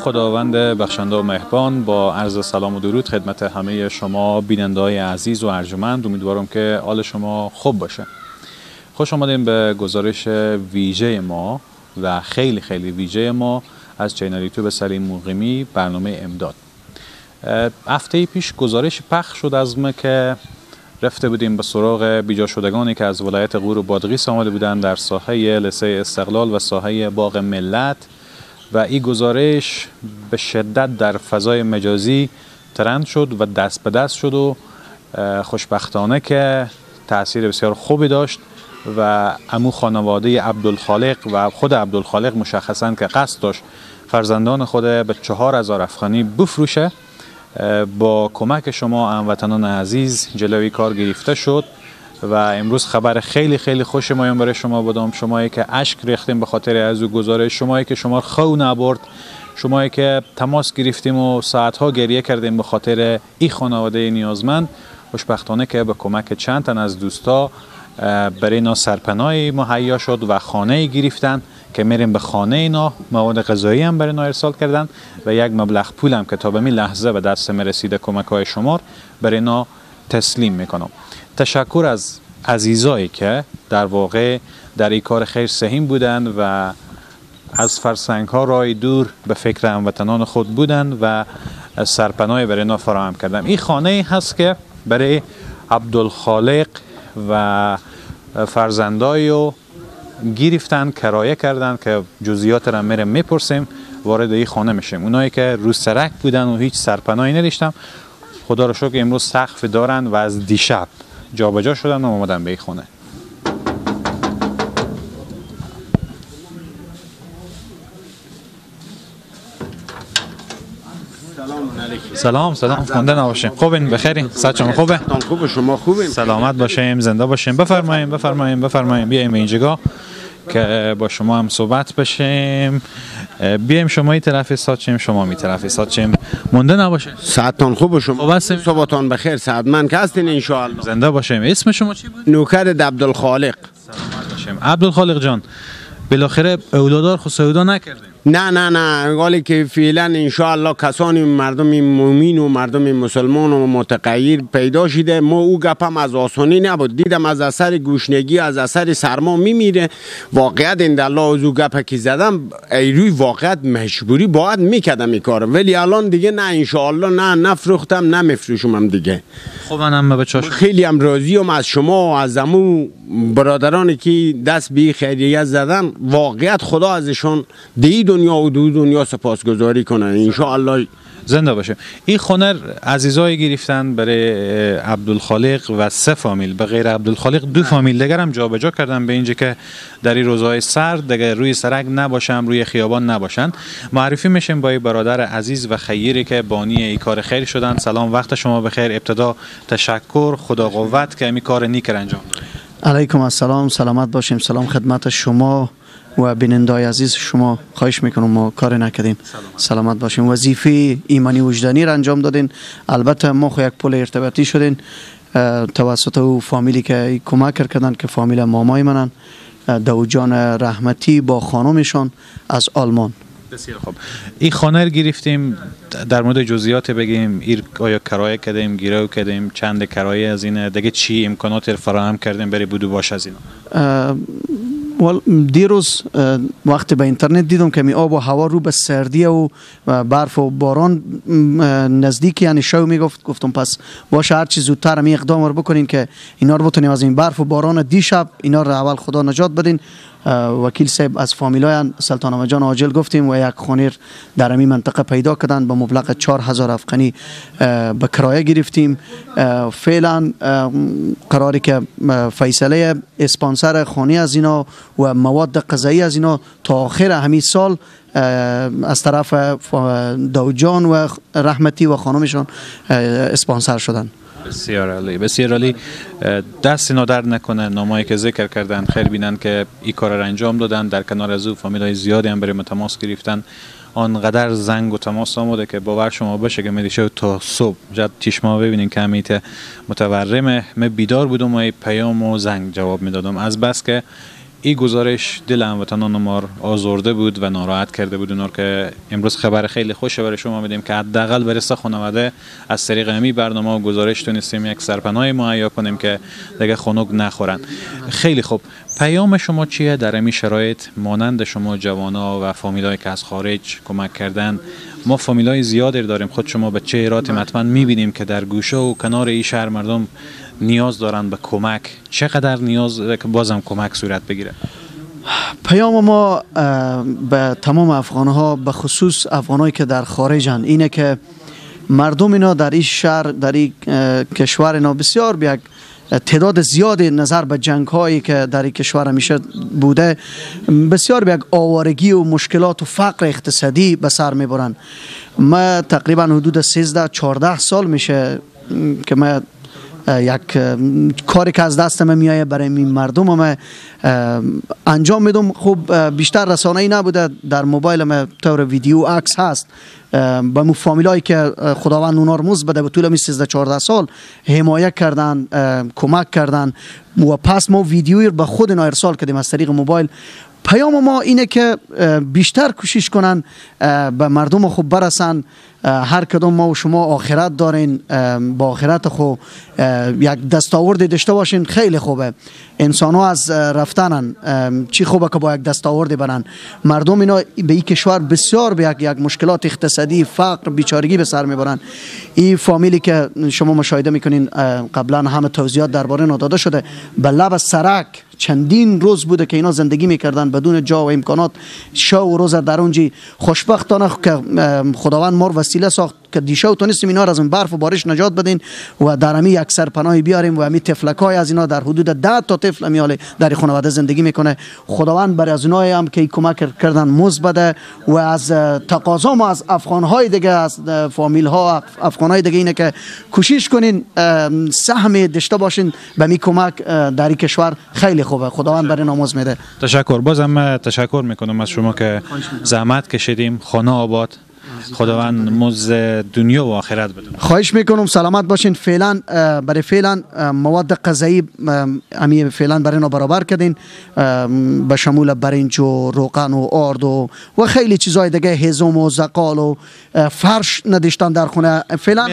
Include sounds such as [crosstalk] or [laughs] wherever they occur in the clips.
خداوند بخشنده و مهربان با عرض سلام و درود خدمت همه شما بیننده های عزیز و ارجمند. امیدوارم که حال شما خوب باشه. خوش آمدیم به گزارش ویژه ما و خیلی خیلی ویژه ما از چینل یوتیوب سلیم مقیمی برنامه امداد. هفته پیش گزارش پخش شد از ما که رفته بودیم به سراغ بیجا شدگانی که از ولایت غور و بادغیس آمده بودند در ساحه لسه استقلال و ساحه باغ ملت. و این گزارش به شدت در فضای مجازی ترند شد و دست به دست شد و خوشبختانه که تاثیر بسیار خوبی داشت و امو خانواده عبدالخالق و خود عبدالخالق مشخصا که قصد داشت فرزندان خود به چهار هزار افغانی بفروشه با کمک شما هموطنان عزیز جلوی کار گرفته شد. و امروز خبر خیلی خیلی خوش مایم برای شما بودم شمایی که اشک ریختیم به خاطر از او گزارش شمایی که شما خو نبرد شمایی که تماس گرفتیم و ساعتها گریه کردیم به خاطر این خانواده نیازمند. خوشبختانه که به کمک چند تن از دوستا برای اینا سرپناهی مهیا شد و خانه گرفتن که میریم به خانه اینا. مواد غذایی هم برای اینا ارسال کردن و یک مبلغ پول هم که تا به می لحظه به دست می رسیده کمک های شمار برای اینا تسلیم می‌کنم. تشکر از عزیزایی که در واقع در این کار خیر سهیم بودند و از فرسنگ ها رای دور به فکر هموطنان خود بودند و سرپناه برای اینا فراهم کردم. این خانه هست که برای عبدالخالق و فرزندای و گرفتن کرایه کردن که جزئیات را میره می‌پرسیم وارد این خانه میشیم. اونایی که رو سرک بودن و هیچ سرپناهی نداشتم خدا رو شکر امروز سقف دارن و از دیشب جابجا شدن و اومدن به این خونه. سلام سلام. خونده نباشیم خوبین؟ بخیرین؟ صحت خوبه؟ خوبه شما خوبین؟ سلامت باشیم زنده باشیم. بفرماییم بفرماییم بفرماییم بیایم اینجا که با شما هم صحبت بشیم. بیایم شما این طرف ساچیم شما می طرف ساچیم. مونده نباشه. ساعتان خوب شما صبحتان بخیر ساعت من که هستین ان زنده باشیم. اسم شما چی بود؟ نوکر عبدالخالق. سلامت باشیم عبدالخالق جان. بالاخره اولادار خود سودا نکردیم نه نه نه ولی که فعلا انشاءالله کسانی مردم مومین و مردم مسلمان و متغیر پیدا شده. ما او گپم از آسانی نبود. دیدم از اثر گوشنگی از اثر سرما میمیره. واقعیت این الله از او گپ که زدم ای روی واقعیت مجبوری باید می‌کردم این کار ولی الان دیگه نه انشاءالله نه نفروختم نه مفروشم دیگه. خب منم به خیلی هم راضیم از شما و از امو برادرانی که دست بی خیریت زدن. واقعیت خدا ازشان دی دنیا و دو دنیا سپاسگزاری کنه ان زنده باشه. این خونه عزیزای گرفتن برای عبدالخالق و سه فامیل. به غیر عبدالخالق دو فامیل دیگر هم جابجا کردن به اینجا که در این روزهای سرد دیگه روی سرک نباشن روی خیابان نباشن. معرفی میشیم با برادر عزیز و خیری که بانی این کار خیر شدن. سلام وقت شما بخیر. ابتدا تشکر خدا قوت که این کار نیکر انجام علیکم السلام سلامت باشیم. سلام خدمت شما و بینندای عزیز. شما خواهش می‌کنم ما کار نکردیم سلامت, سلامت باشیم وظیفه ایمانی وجدانی را انجام دادین. البته ما خو یک پل ارتباطی شدین. توسط او فامیلی که کمک کردن که فامیل مامای منن. جان رحمتی با خانمشان از آلمان. بسیار خوب. این خانه رو گرفتیم در مورد جزئیات بگیم ایر آیا کرایه کردیم گیرو کردیم چند کرایه از اینه. دیگه چی امکانات فراهم کردیم برای بودو باش از اینا. دیروز وقتی به اینترنت دیدم که می آب و هوا رو به سردی و برف و باران نزدیک یعنی شو می گفت گفتم پس باشه هر چیز زودتر اقدام رو بکنین که اینا رو بتونیم از این برف و باران دیشب اینا رو اول خدا نجات بدین. وکیل صاحب از فامیلای سلطان جان عاجل گفتیم و یک خونیر در این منطقه پیدا کردن. با مبلغ 4000 افغانی به کرایه گرفتیم. فعلا قراری که فیصله اسپانسر خانی از اینا و مواد غذایی از اینا تا آخر همین سال از طرف دوجان و رحمتی و خانمشان اسپانسر شدن. بسیار عالی. بسیار عالی. دست اینا درد نکنه. نامایی که ذکر کردن خیر بینن که این کار را انجام دادن. در کنار از او فامیل های زیادی هم برای تماس گرفتن. آنقدر زنگ و تماس آمده که باور شما باشه که میشه تا صبح. جد چشما ببینین که همیت متورمه. من بیدار بودم و پیام و زنگ جواب می‌دادم. از بس که این گزارش دل هموطنان ما آزرده بود و ناراحت کرده بود. اونار که امروز خبر خیلی خوشه برای شما میدیم که حداقل برسه خانواده از طریق امی برنامه و گزارش تونستیم یک سرپناه مهیا کنیم که دیگه خنک نخورن. خیلی خوب. پیام شما چیه؟ در امی شرایط مانند شما جوانا و فامیلای که از خارج کمک کردن ما فامیلای زیادی داریم. خود شما به چهرات حتما می‌بینیم که در گوشه و کنار این شهر مردم نیاز دارن به کمک. چقدر نیاز که بازم کمک صورت بگیره؟ پیام ما به تمام افغان ها به خصوص افغانایی که در خارجن اینه که مردم اینا در این شهر در این کشور اینا بسیار به یک تعداد زیادی نظر به جنگ هایی که در این کشور همیشه بوده بسیار به یک آوارگی و مشکلات و فقر اقتصادی به سر می‌برن. ما تقریبا حدود 13 14 سال میشه که ما یک کاری که از دست میایه برای این مردم ما انجام میدم. خب بیشتر رسانه ای نبوده در موبایل ما طور ویدیو عکس هست. به مو فامیلایی که خداوند اونا رو بده به طول می 13 14 سال حمایت کردن کمک کردن. و پس ما ویدیوی به خود اینا ارسال کردیم از طریق موبایل. پیام ما اینه که بیشتر کوشش کنن به مردم خوب برسن. هر کدوم ما و شما آخرت دارین با آخرت خو یک دستاورد داشته باشین خیلی خوبه. انسان ها از رفتنن. چی خوبه که با یک دستاوردی برن؟ مردم اینا به این کشور بسیار به یک, یک مشکلات اقتصادی فقر بیچارگی به سر می‌برن. این فامیلی که شما مشاهده می‌کنین قبلا همه توضیحات درباره داده شده به لب سرک چندین روز بوده که اینا زندگی می‌کردن بدون جا و امکانات. شو و روز در اونجی خوشبختانه که خداوند مار وسیله ساخت. که دیشب تونستیم اینا را از اون برف و بارش نجات بدین و در امی یک سرپناهی بیاریم و امی تفلک های از اینا در حدود 10 تا طفل میاله در خانواده زندگی می‌کنه. خداوند برای از اونایی هم که کمک کردن مز بده و از تقاضا ما از افغان های دیگه از فامیل ها افغان های دیگه اینه که کوشش کنین سهم داشته باشین. به می کمک در این کشور خیلی خوبه. خداوند برای ناموز میده. تشکر. بازم تشکر می‌کنم از شما که زحمت کشیدیم. خانه آباد. خداوند مز دنیا و آخرت بدون. خواهش می‌کنم سلامت باشین. فعلا برای فعلا مواد غذایی امی فعلا برای برابر کردین. به شمول برنج و روغن و آرد و و خیلی چیزای دیگه هزم و زقال و فرش نداشتن در خونه. فعلا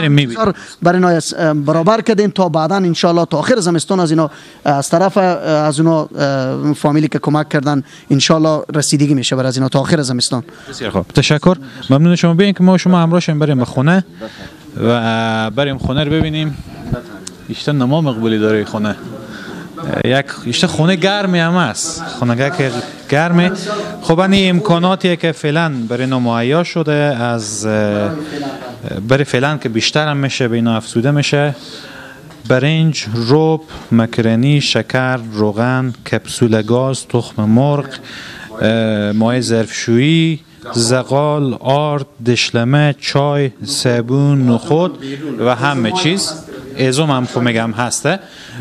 برای برابر کردین. تا بعدا ان تا آخر زمستان از اینا از طرف از اونا فامیلی که کمک کردن ان رسیدگی میشه برای از اینا تا آخر زمستان. بسیار خوب. تشکر. ممنون شما. بیاین که ما شما همراه شیم بریم به خونه و بریم خونه رو ببینیم. ایشته نما مقبولی داره خونه. یک ایشته خونه گرمی هم است خونه که گرمه خب این امکاناتی که فعلا برای نمایا شده از برای فعلا که بیشتر هم میشه به اینا افسوده میشه. برنج، روب، مکرنی، شکر، روغن، کپسول گاز، تخم مرغ، مای ظرفشویی زغال، آرد، دشلمه، چای، سبون، نخود و همه چیز. ازوم هم خو میگم هسته.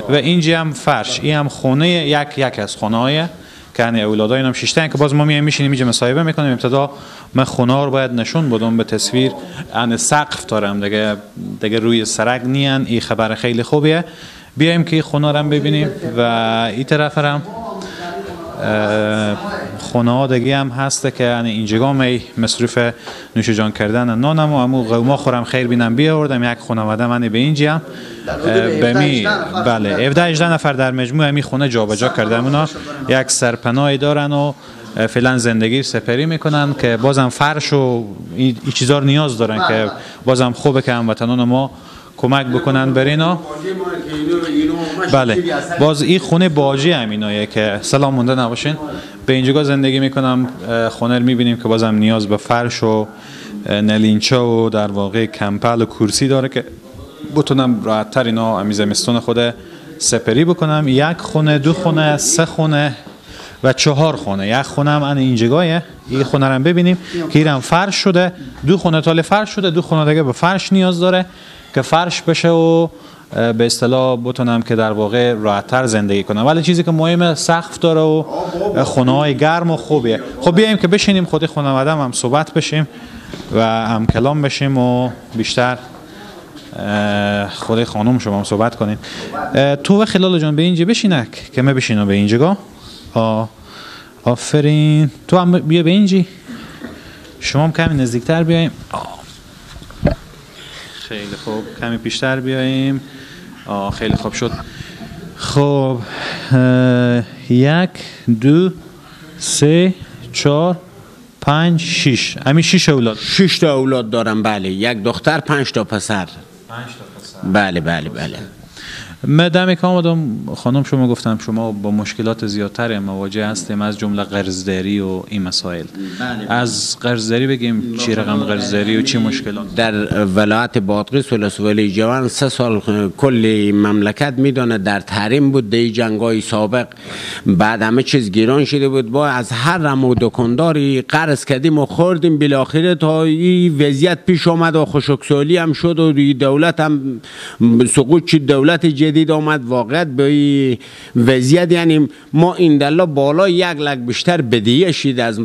و اینجی هم فرش. این هم خونه یک یک از خونه های که یعنی اولادای هم شیشتن که باز ما میایم میشینیم اینجا مصاحبه می‌کنیم. ابتدا من خونه رو باید نشون بدم به تصویر. ان سقف دارم. دیگه دیگه روی سرک نیان این خبر خیلی خوبیه. بیایم که این خونه رو ببینیم. و این طرف هم خونه دیگه هم هسته که یعنی اینجا می مصروف نوش جان کردن. نانم و امو قوما خورم خیر بینم بیاوردم. یک خانواده من به اینجا هم به می بله 17 18 نفر در مجموع می خونه جابجا کردم اونا یک سرپناهی دارن و فعلا زندگی سپری می‌کنن که بازم فرش و این چیزا نیاز دارن که بازم خوبه که هموطنان ما کمک بکنن بر اینا بله. باز این خونه باجی هم که سلام مونده نباشین. به اینجا زندگی می‌کنم خونه می‌بینیم که بازم نیاز به فرش و نلینچه و در واقع کمپل و کرسی داره که بتونم راحت تر اینا امیزمستون خود سپری بکنم. یک خونه دو خونه سه خونه و چهار خونه. یک خونه هم ان اینجگاهه. این خونه رو ببینیم که ایرم فرش شده. دو خونه تال فرش شده. دو خونه دیگه به فرش نیاز داره که فرش بشه و به اصطلاح بتونم که در واقع راحتتر زندگی کنم. ولی چیزی که مهم سقف داره و خونه های گرم و خوبیه. خب بیایم که بشینیم خود خانواده هم صحبت بشیم و هم کلام بشیم و بیشتر خود خانم شما هم صحبت کنیم. تو و خلال جان به اینجا بشینک. که من بشینم به اینجا آفرین. تو هم بیا به اینجی. شما هم کمی نزدیکتر بیایم. خیلی خوب. کمی پیشتر بیایم آه خیلی خوب شد. خب یک دو سه چهار پنج شیش همین شیش اولاد. شش تا اولاد دارم بله. یک دختر پنج تا پسر. پنج تا پسر. بله بله بله. من دمی که آمدم خانم شما گفتم شما با مشکلات زیادتر مواجه هستیم از جمله قرضداری و این مسائل. از قرضداری بگیم چی رقم قرضداری و چی مشکلات؟ در ولایت بادغیس و ولی جوان سه سال کل مملکت میدانه در تحریم بود دی جنگای سابق. بعد همه چیز گیران شده بود. با از هر رم و دکانداری قرض کردیم و خوردیم بالاخره تا این وضعیت پیش آمد و خشکسالی هم شد و دولت هم سقوط چی دولت جدید آمد واقعیت به وضعیت یعنی ما این دلا بالا یک لک بیشتر بدیه شید از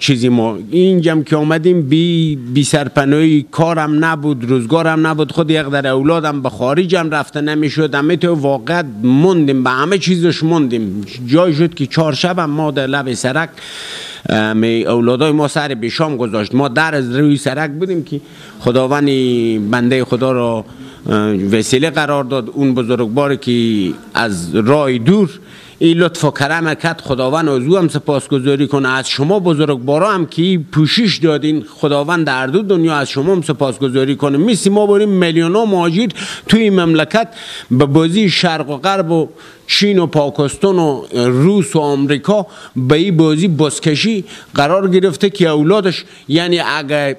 چیزی ما. اینجام که آمدیم بی, بی سرپناهی کارم نبود روزگارم نبود خود یک در اولادم به خارجم رفته نمی‌شد. همه تو واقعیت موندیم به همه چیزش موندیم. جای شد که چهار شب هم ما در لب سرک می اولادای ما سر بیشام گذاشت. ما در از روی سرک بودیم که خداوند بنده خدا را وسیله قرار داد اون بزرگوار که از راه دور این لطف و کرم کرد خداوند از او هم سپاسگزاری کنه. از شما بزرگوارا هم که پوشش دادین خداوند در دو دنیا از شما هم سپاسگزاری کنه. مثل ما بریم میلیون ها مهاجر توی مملکت به بازی شرق و غرب و چین و پاکستان و روس و آمریکا به این بازی بازکشی قرار گرفته که اولادش یعنی اگر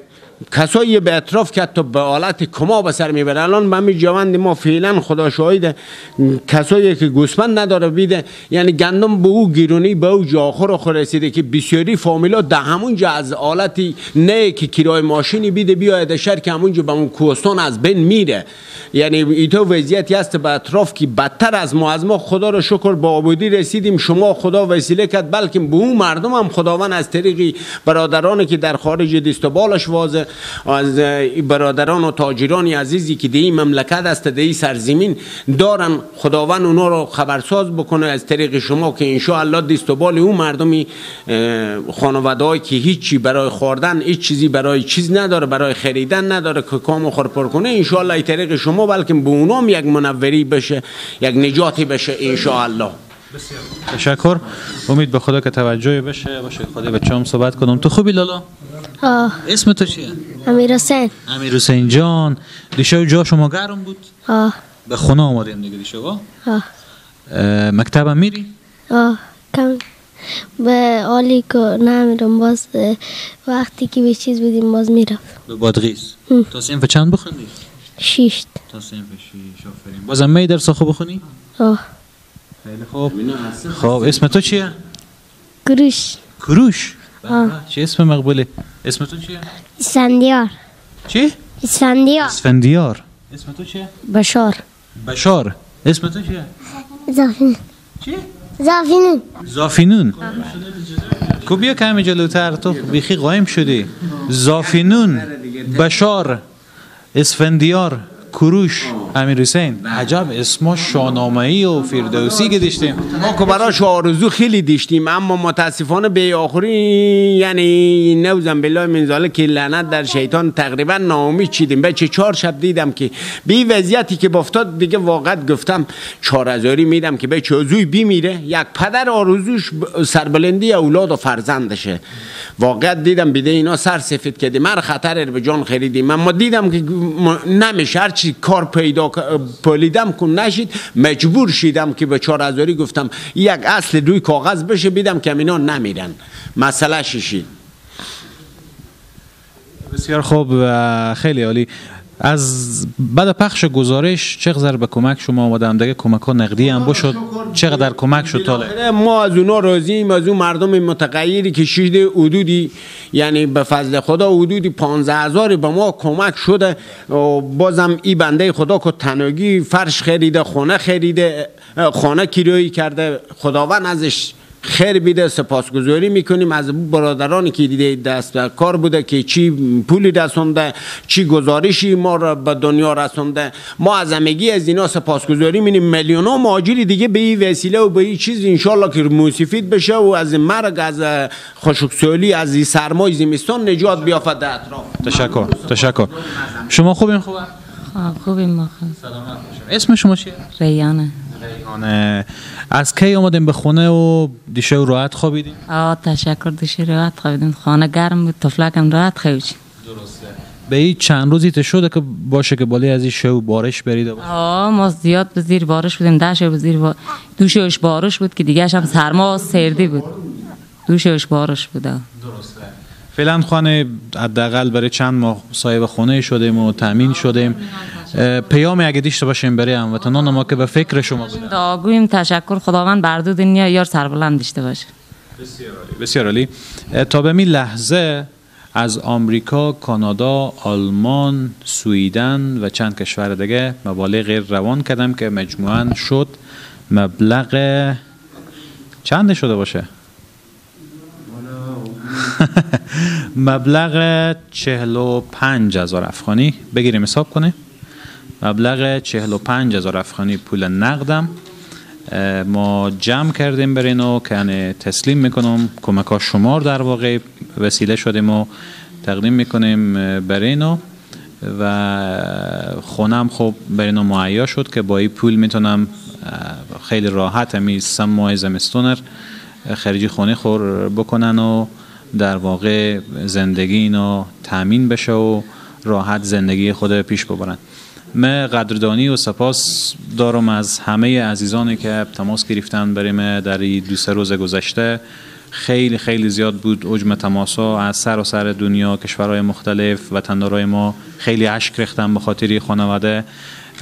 کسایی به اطراف که حتی به حالت کما به سر می‌بره الان به همین جوند ما فعلا خدا شاهده کسایی که گوسفند نداره بیده. یعنی گندم به او گیرونی به او جاخور خور رسیده که بسیاری فامیلا در همونجا از حالتی نه که کرای ماشینی بیده بیاید شهر که همونجا به اون کوهستان از بین میره. یعنی ایتو وضعیتی هست به اطراف که بدتر از ما از ما خدا رو شکر با آبودی رسیدیم. شما خدا وسیله کرد بلکه به اون مردم هم خداوند از طریقی برادرانی که در خارج دست و بالش وازه از برادران و تاجران عزیزی که دی مملکت است دی سرزمین دارن خداوند اونا رو خبرساز بکنه. از طریق شما که انشاءالله دست و بال اون مردمی خانواده که هیچی برای خوردن هیچ چیزی برای چیز نداره برای خریدن نداره که کام خورپر کنه انشاءالله از طریق شما بلکه به اونام یک منوری بشه یک نجاتی بشه انشاءالله تشکر. امید به خدا که توجه بشه. باشه خدا بچه هم صحبت کنم. تو خوبی لالا؟ آه. اسم تو چیه؟ امیر حسین. امیر حسین جان. دیشب جا شما گرم بود. آه. به خونه آمدیم دیگه دیشب ها؟ آه. اه، مکتبم میری؟ آه. کم به حالی که نمیرم. باز وقتی که به چیز بدیم باز میرم. به بادغیس. هم. تا صنف چند بخونی؟ شیشت. تا صنف شیش. آفرین. بازم می درس خوب بخونی؟ آه. خیلی خوب. خب. اسم تو چیه؟ کروش آه. به، چه اسم مقبوله؟ اسم تو چیه؟ اسفندیار. چی؟ اسفندیار. اسفندیار. اسم تو چیه؟ بشار. بشار. اسم تو چیه؟ زافین چی؟ زافینون. زافینون. کو بیا کمی جلوتر. تو بیخی قایم شدی. زافینون. بشار. اسفندیار. کروش امیر حسین. عجب اسما شانامه‌ای و فردوسی که داشتیم. ما که براش آرزو خیلی داشتیم اما متاسفانه به آخری یعنی نوزم بالله من ذالک که لعنت در شیطان تقریبا ناامید چیدیم بچه چهار شب دیدم که به این وضعیتی که بافتاد دیگه واقعا گفتم چهار هزاری میدم که بچه ازوی بیمیره. یک پدر آرزوش سربلندی اولاد و فرزندشه. واقعا دیدم بیده اینا سر سفید کردیم. هر خطر رو به جان خریدیم. اما دیدم که نمیشه هر چی کار پیدا ک- پلیدم کن نشید. مجبور شیدم که به چهار هزاری گفتم یک اصل روی کاغذ بشه بیدم که اینا نمیرن. مسئله شیشید بسیار خوب خیلی عالی. از بعد پخش گزارش چقدر به کمک شما آمدم؟ دیگه کمک ها نقدی هم بشد چقدر کمک شد تاله ما از اونا راضییم از اون مردم متغیری که شیده حدودی یعنی به فضل خدا حدودی پانزه هزاری به ما کمک شده. بازم ای بنده خدا که تنگی فرش خریده خونه خریده خانه کرایه کرده. خداوند ازش خیر بیده سپاسگزاری می‌کنیم از برادرانی که دیده دست به کار بوده که چی پولی رسونده چی گزارشی ما را به دنیا رسونده ما از همگی از اینا سپاسگزاری می‌کنیم. میلیون ها مهاجری دیگه به این وسیله و به این چیز انشالله که موسیفید بشه و از مرگ از خشکسالی از این سرمای زمستان نجات بیافته در اطراف. تشکر تشکر. شما خوبین؟ خوبه خوبیم ما خوب سلامت باشیم اسم شما چیه؟ ریانه. ریحانه از کی اومدیم به خونه و دیشه و راحت خوابیدیم؟ آه تشکر دیشی راحت خوابیدیم. خانه گرم بود تفلکم راحت خوابیدیم. به این چند روزی ته شده که باشه که بالی از این شو بارش بریده باشه؟ آه ما زیاد به زیر بارش بودیم. دشه به زیر با... دوشش بارش بود که دیگه هم سرما سردی بود. دوشش بارش بود فعلا خانه حداقل برای چند ماه صاحب خونه شدیم و تامین شدیم. اه، پیامی اگه داشته باشیم برای هموطنان ما که به فکر شما بودن. دعاگویم تشکر. خداوند بر دو دنیا یار سربلند داشته باشه. بسیار عالی اه، تا به می لحظه از آمریکا، کانادا، آلمان، سوئیدن و چند کشور دیگه مبالغ غیر روان کردم که مجموعاً شد مبلغ چند شده باشه؟ [laughs] مبلغ چهل و پنج هزار افغانی. بگیریم حساب کنه مبلغ چهل و پنج هزار افغانی پول نقدم. ما جمع کردیم بر اینو که تسلیم می‌کنم. کمک ها شمار در واقع وسیله شدیم و تقدیم می‌کنیم بر و خونم خب بر اینو معیا شد که با این پول می‌تونم خیلی راحت همی سه ماه زمستونر خریجی خونه خور بکنن و در واقع زندگی اینا تامین بشه و راحت زندگی خود پیش ببرن. من قدردانی و سپاس دارم از همه عزیزانی که تماس گرفتن برای من در این دو سه روز گذشته. خیلی خیلی زیاد بود حجم تماس ها از سر و سر دنیا کشورهای مختلف وطندارای ما خیلی اشک ریختن به خاطر خانواده.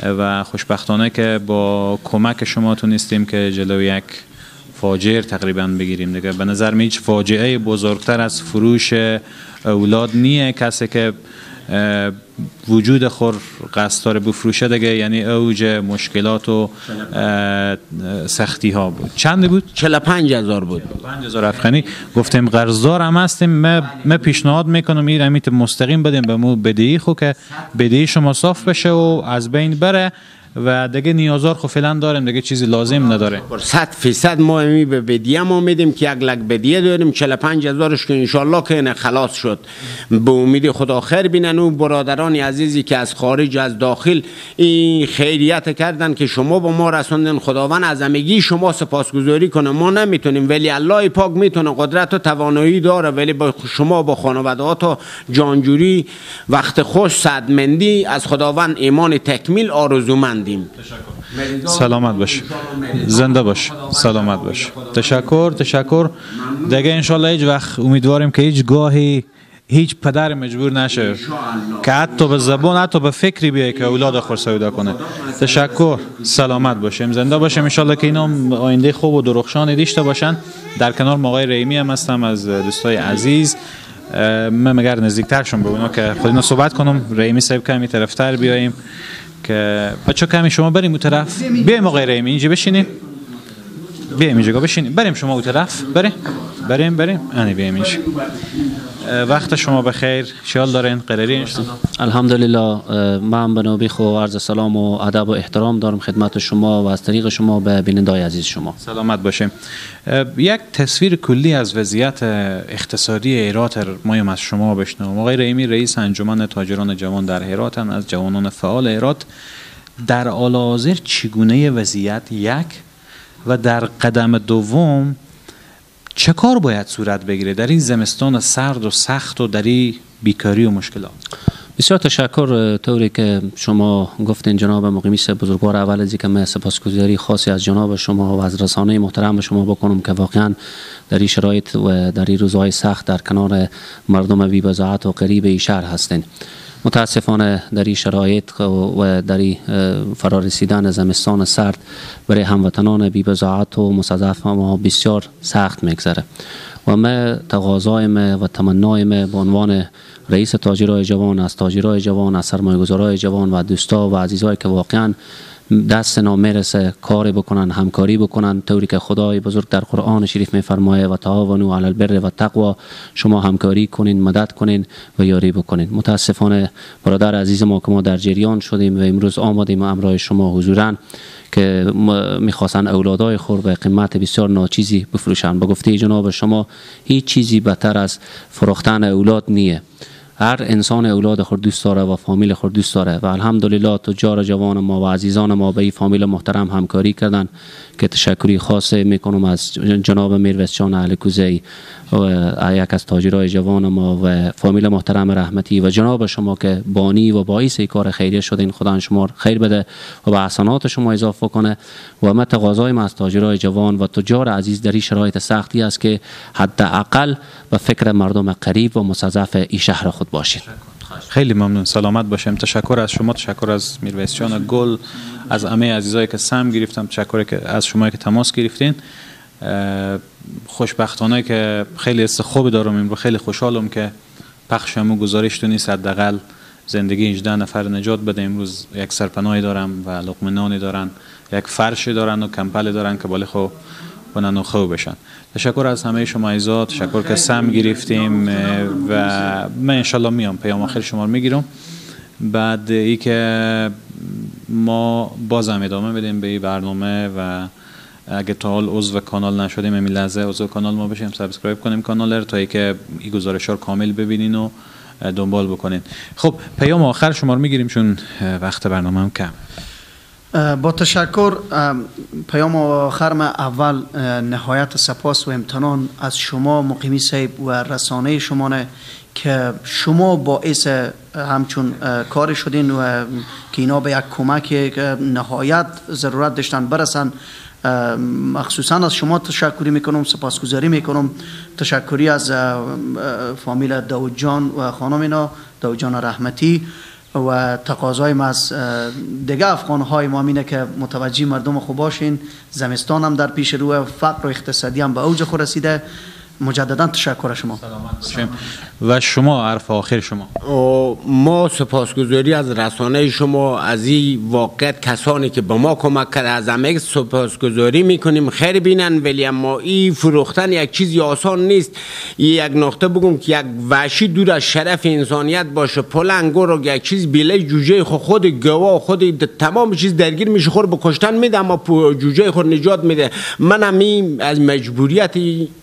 و خوشبختانه که با کمک شما تونستیم که جلو یک فاجعه تقریبا بگیریم دیگه. به نظر می هیچ فاجعه بزرگتر از فروش اولاد نیه. کسی که وجود خور قصد داره بفروشه دیگه یعنی اوج مشکلات و سختی ها بود. چند بود؟ 45 هزار بود. 5000 افغانی. گفتیم قرضدار هم هستیم. ما ما پیشنهاد می‌کنم این امیت مستقیم بدیم به مو بدهی خو که بدهی شما صاف بشه و از بین بره. و دیگه نیازار خو فعلا داریم دیگه چیزی لازم نداره. بر صد فیصد ما امی به بدیه ما میدیم که یک لک بدیه داریم 45 هزارش که انشالله که اینه خلاص شد. به امید خدا خیر بینن و برادران عزیزی که از خارج از داخل این خیریت کردن که شما با ما رسوندن خداوند از همگی شما سپاسگزاری کنه. ما نمی‌تونیم ولی الله پاک می‌تونه قدرت و توانایی داره. ولی با شما با خانوادهات و جانجوری وقت خوش صدمندی از خداوند ایمان تکمیل آرزومندیم سلامت باش. زنده باش. سلامت باش. تشکر تشکر. دیگه انشالله هیچ وقت امیدواریم که هیچ گاهی هیچ پدر مجبور نشه. که حتی به زبان حتی به فکری بیای که اولاد خود سودا کنه. تشکر. سلامت باشیم. زنده باشیم. انشالله که اینا آینده خوب و درخشانی داشته باشن. در کنار ما آقای ریمی هم هستم از دوستای عزیز. من مگر نزدیکتر شم به اونا که خود اینا صحبت کنم. ریمی صاحب کمی طرفتر بیاییم. که بچه کمی شما بریم اون طرف. بیایم آقای ریمی اینجا بشینیم. بیایم اینجا بشینیم بریم شما اون طرف. بریم. بریم بریم. انی بیایم اینجا. وقت شما بخیر. شیال دارین؟ قراری الحمدلله. من به نوبی خو عرض سلام و ادب و احترام دارم خدمت شما و از طریق شما به بینندای عزیز شما. سلامت باشیم یک تصویر کلی از وضعیت اقتصادی ایرات مایم از شما بشنوم. آقای رحیمی رئیس انجمن تاجران جوان در هرات هم از جوانان فعال ایرات در حال حاضر چگونه وضعیت یک و در قدم دوم چه کار باید صورت بگیره در این زمستان سرد و سخت و در این بیکاری و مشکلات؟ بسیار تشکر طوری که شما گفتین جناب مقیمی صاحب بزرگوار اول از که من سپاسگزاری خاصی از جناب شما و از رسانه محترم شما بکنم که واقعا در این شرایط و در این روزهای سخت در کنار مردم بی و قریب این شهر هستین. متاسفانه در این شرایط و در این فرارسیدن زمستان سرد برای هموطنان بی بضاعت و مستضعف ما بسیار سخت میگذره. و ما تقاضای ما و تمنای ما به عنوان رئیس تاجرای جوان از تاجرای جوان از سرمایه‌گذارای جوان و دوستا و عزیزایی که واقعا دست می‌رسه کار بکنن همکاری بکنن. طوری که خدای بزرگ در قرآن شریف میفرمایه و تعاونوا علی البر و تقوا شما همکاری کنین مدد کنین و یاری بکنین. متاسفانه برادر عزیز ما که ما در جریان شدیم و امروز آمدیم امرای شما حضورا که می‌خواستن اولادای خور به قیمت بسیار ناچیزی بفروشن. به گفته جناب شما هیچ چیزی بهتر از فروختن اولاد نیه. هر انسان اولاد خود دوست داره و فامیل خود دوست داره و الحمدلله تجار جوان ما و عزیزان ما به این فامیل محترم همکاری کردن که تشکری خاص می‌کنم از جناب میرویس جان اهل کوزی و یک از تاجرای جوان ما و فامیل محترم رحمتی و جناب شما که بانی و باعث کار خیریه شدین خدا شما خیر بده و به حسنات شما اضافه کنه و ما تقاضای ما از تاجرای جوان و تجار عزیز در این شرایط سختی است که حداقل به فکر مردم قریب و مستضعف این شهر خود باشید خیلی ممنون. سلامت باشیم تشکر از شما تشکر از میرویس جان گل از همه عزیزایی که سم گرفتم تشکر از شما که تماس گرفتین. خوشبختانه که خیلی است خوب دارم امروز خیلی خوشحالم که پخشمو گزارش تو نیست. حداقل زندگی 18 نفر نجات بده. امروز یک سرپناهی دارم و لقمه دارن یک فرش دارن و کمپل دارن که بالی خو کنن و خوب بشن. تشکر از همه شما ایزاد تشکر که سم گرفتیم و من انشالله میام. پیام آخر شما رو می‌گیرم. بعد ای که ما بازم ادامه بدیم به این برنامه و اگه تا حال عضو کانال نشدیم امی لحظه عضو کانال ما بشیم subscribe کنیم کانال رو تا ای که این گزارش ها کامل ببینین و دنبال بکنین. خب پیام آخر شما رو می‌گیریم چون وقت برنامه هم کم با تشکر پیام آخر اول نهایت سپاس و امتنان از شما مقیمی صاحب و رسانه شما نه که شما باعث همچون کار شدین و که اینا به یک کمک نهایت ضرورت داشتن برسن. مخصوصا از شما تشکری می‌کنم سپاسگزاری می‌کنم. تشکری از فامیل داود جان و خانم اینا داود جان رحمتی. و تقاضای ما از دیگه افغان های ما اینه که متوجه مردم خوب باشین. زمستان هم در پیش روی فقر و اقتصادی هم به اوج خود رسیده. مجددا تشکر شما. و شما حرف آخر شما. ما سپاسگزاری از رسانه شما از این واقعیت کسانی که به ما کمک کرد از همه سپاسگزاری می‌کنیم. خیر بینن ولی اما این فروختن یک چیزی آسان نیست. یک نقطه بگم که یک وحشی دور از شرف انسانیت باشه. پل انگور و یک چیز بیله جوجه خود خود گوا خود تمام چیز درگیر میشه. خور به کشتن میده اما جوجه خود نجات میده. من همین از مجبوریت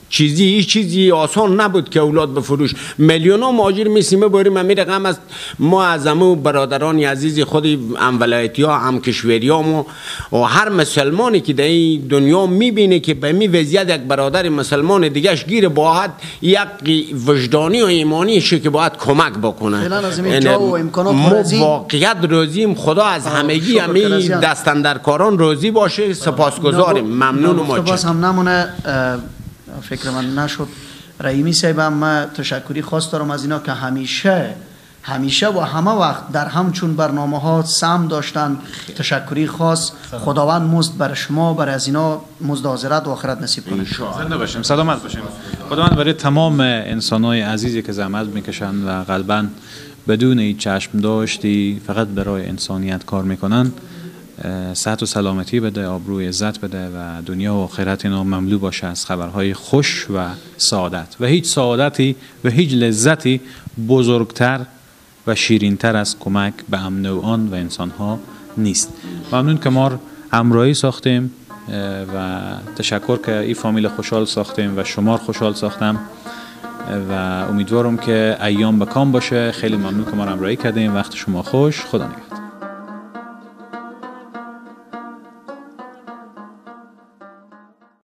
چیزی هیچ چیزی آسان نبود که اولاد بفروش. میلیون ها ماجر میسیمه بریم امیر رقم است ما از امو برادران عزیز خود ام ولایتی ها هم کشوری ها و هر مسلمانی که در این دنیا می‌بینه که به می وضعیت یک برادر مسلمان دیگهش گیر باید یک وجدانی و ایمانی شه که باید کمک بکنه. ما واقعیت روزیم خدا از همگی همی دستندرکاران روزی باشه. سپاسگزاریم. ممنون و هم نمونه. فکر من نشد. رحیمی صاحب هم من تشکری خواست دارم از اینا که همیشه همیشه و همه وقت در همچون برنامه ها سم داشتن تشکری خاص خداوند مزد بر شما بر از اینا مزد حاضرت و آخرت نصیب کنه. زنده باشیم سلامت باشیم. خداوند برای تمام انسان های عزیزی که زحمت می‌کشن و قلبا بدون این چشم داشتی فقط برای انسانیت کار می‌کنن صحت و سلامتی بده آبروی عزت بده و دنیا و آخرت اینا مملو باشه از خبرهای خوش و سعادت. و هیچ سعادتی و هیچ لذتی بزرگتر و شیرینتر از کمک به امن آن و انسانها نیست. ممنون که ما همراهی ساختیم و تشکر که این فامیل خوشحال ساختیم و شمار خوشحال ساختم. و امیدوارم که ایام بکام باشه. خیلی ممنون که ما همراهی کردیم وقت شما خوش. خدا نگهدار.